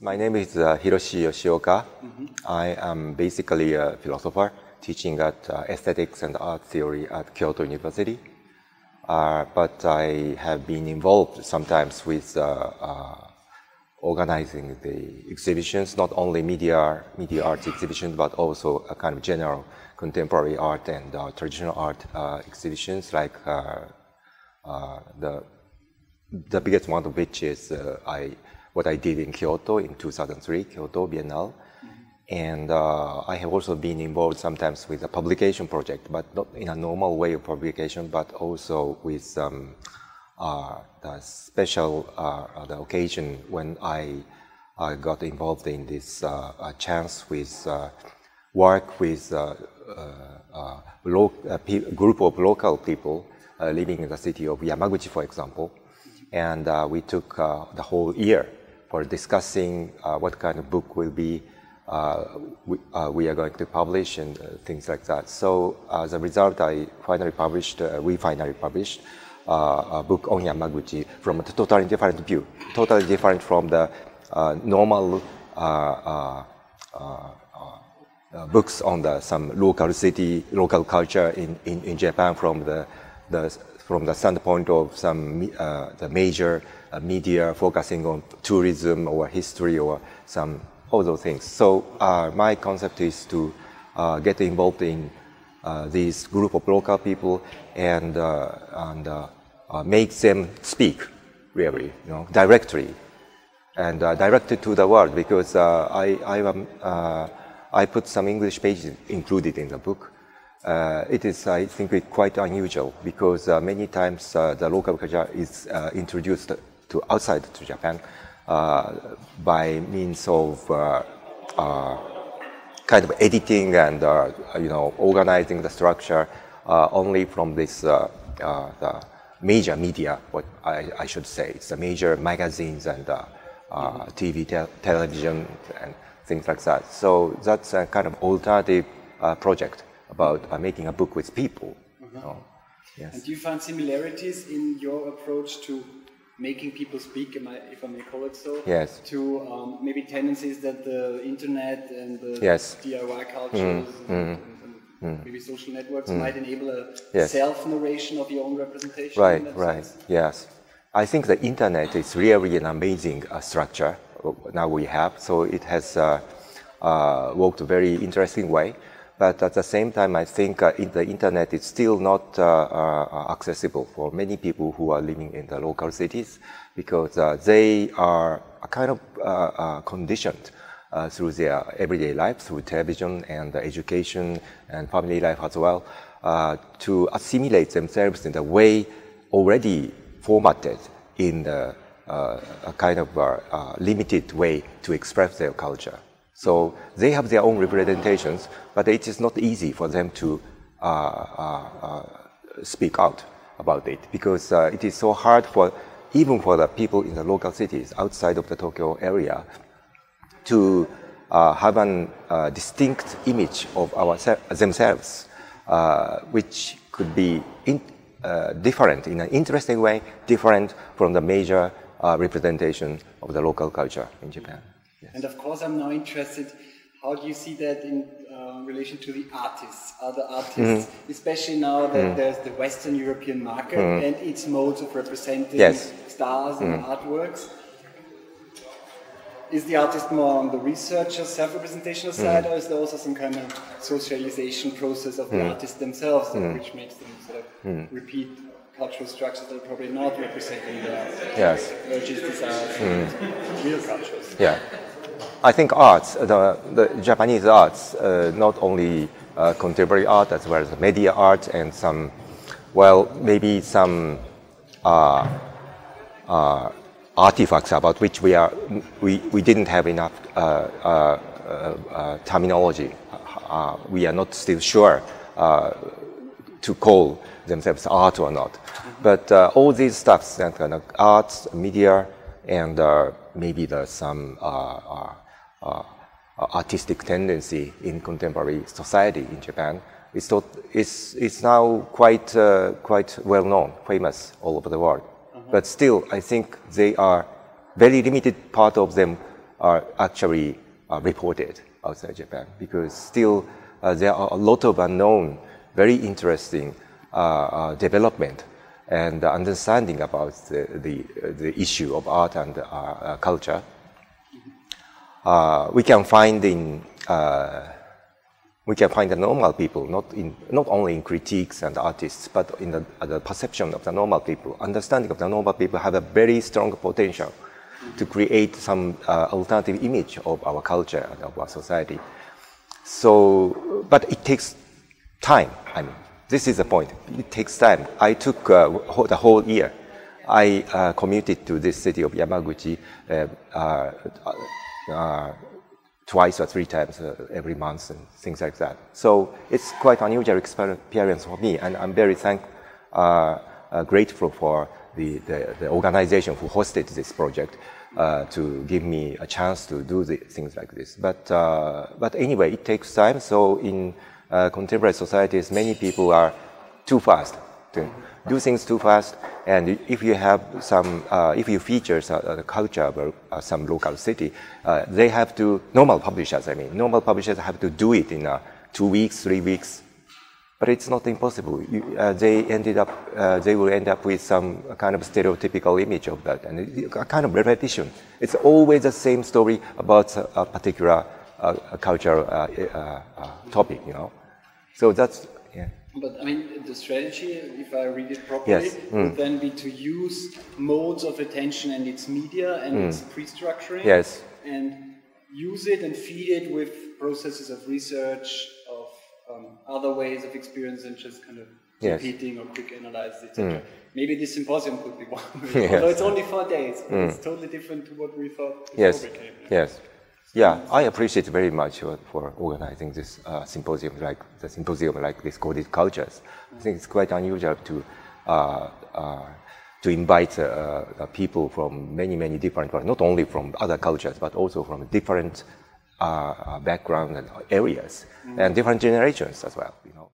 My name is uh, Hiroshi Yoshioka. I am basically a philosopher teaching at uh, aesthetics and art theory at Kyoto University. Uh, but I have been involved sometimes with uh, uh, organizing the exhibitions, not only media, media art exhibitions, but also a kind of general contemporary art and uh, traditional art exhibitions like the the biggest one of which is I what I did in Kyoto in 2003, Kyoto Biennale. And uh, I have also been involved sometimes with a publication project, but not in a normal way of publication, but also with um, uh, the special uh, the occasion when I got involved in this uh, chance with uh, work with uh, a group of local people living in the city of Yamaguchi, for example. And we took the whole year for discussing uh, what kind of book will be uh, we, uh, we, are going to publish and things like that. So as a result, I finally published, we finally published a book on Yamaguchi from a totally different view, totally different from the normal uh, books on the, some local city, local culture in, in, in Japan from the, the, from the standpoint of some uh, the major uh, media focusing on tourism or history or some those things. So uh, my concept is to uh, get involved in uh, this group of local people and uh, and make them speak really, you know, directly and directed to the world because I I, um, I put some English pages included in the book. Uh, it is, I think, quite unusual because uh, many times uh, the local culture is introduced to outside to Japan uh, by means of uh, uh, kind of editing and you know organizing the structure only from this the major media. What I, I, should say, it's the major magazines and TV, te television, and things like that. So that's a kind of alternative project about making a book with people. Mm -hmm. you know? yes. And do you find similarities in your approach to making people speak, if I may call it so, yes. to um, maybe tendencies that the internet and the yes. DIY culture mm. and, and, and maybe social networks mm. might enable a yes. self-narration of your own representation. Right, right, sense? yes. I think the internet is really an amazing uh, structure uh, now we have. So it has uh, uh, worked a very interesting way. But at the same time, I think uh, in the internet is still not uh, uh, accessible for many people who are living in the local cities because uh, they are kind of uh, uh, conditioned through their everyday life, through television and education and family life as well, to assimilate themselves in the way already formatted in a kind of limited way to express their culture. So they have their own representations, but it is not easy for them to uh, uh, uh speak out about it because uh, it is so hard for even for the people in the local cities outside of the Tokyo area to uh, have a distinct image of our themselves, which could be in, different in an interesting way, different from the major representation of the local culture in Japan. And of course, I'm now interested. How do you see that in uh, relation to the artists, other artists, mm. especially now that mm. there's the Western European market mm. and its modes of representing yes. stars and artworks? Is the artist more on the researcher, self-representational side, or is there also some kind of socialization process of the artists themselves, which makes them sort of repeat cultural structures that are probably not representing their yes. urges, desires, real cultures? Yeah. I think arts, the, the Japanese arts, uh, not only uh, contemporary art as well as media art and some, well, maybe some uh, uh artifacts about which we are we, we didn't have enough uh, uh, terminology. we are not still sure to call themselves art or not. But all these stuffs, kind of arts, media, and maybe there's some artistic tendency in contemporary society in Japan. It's, not, it's, it's now quite, uh, quite well known, famous all over the world. Uh-huh. But still, I think they are very limited part of them are actually uh, reported outside Japan because still uh, there are a lot of unknown, very interesting uh, uh, development and understanding about the, the, the, issue of art and culture. We can find in we can find the normal people, not, in, not only in critiques and artists, but in the, uh, the, perception of the normal people. Understanding of the normal people have a very strong potential to create some uh, alternative image of our culture and of our society. So, but it takes time. I mean, this is the point. It takes time. I took uh, the whole year. I uh, commuted to this city of Yamaguchi uh, twice or three times uh, every month and things like that. So it's quite unusual experience for me, and I'm very thank, uh, uh, grateful for the, the, the, organization who hosted this project to give me a chance to do the, things like this. But, but anyway, it takes time. So in contemporary societies, many people are too fast do things too fast. And if you have some, uh, if you feature the culture of uh, some local city, uh, they have to, normal publishers, I mean, normal publishers have to do it in uh, two weeks, three weeks. But it's not impossible. You, uh, they ended up, uh, they will end up with some kind of stereotypical image of that, and a kind of repetition. It's always the same story about a, particular cultural topic, you know. So that's. But I mean, the strategy, if I read it properly, yes. mm. would then be to use modes of attention and its media and mm. its pre-structuring. Yes. And use it and feed it with processes of research, of um, other ways of experience than just kind of yes. repeating or quick analysis, etc. Mm. Maybe this symposium could be one. yes. Although it's only four days, mm. it's totally different to what we thought before yes. we came. Yes. Yeah, I appreciate very much for organizing this uh, symposium, like the symposium like this coded cultures. I think it's quite unusual to uh, uh, to invite uh, uh, people from many many different, not only from other cultures, but also from different uh, backgrounds and areas mm. and different generations as well. You know.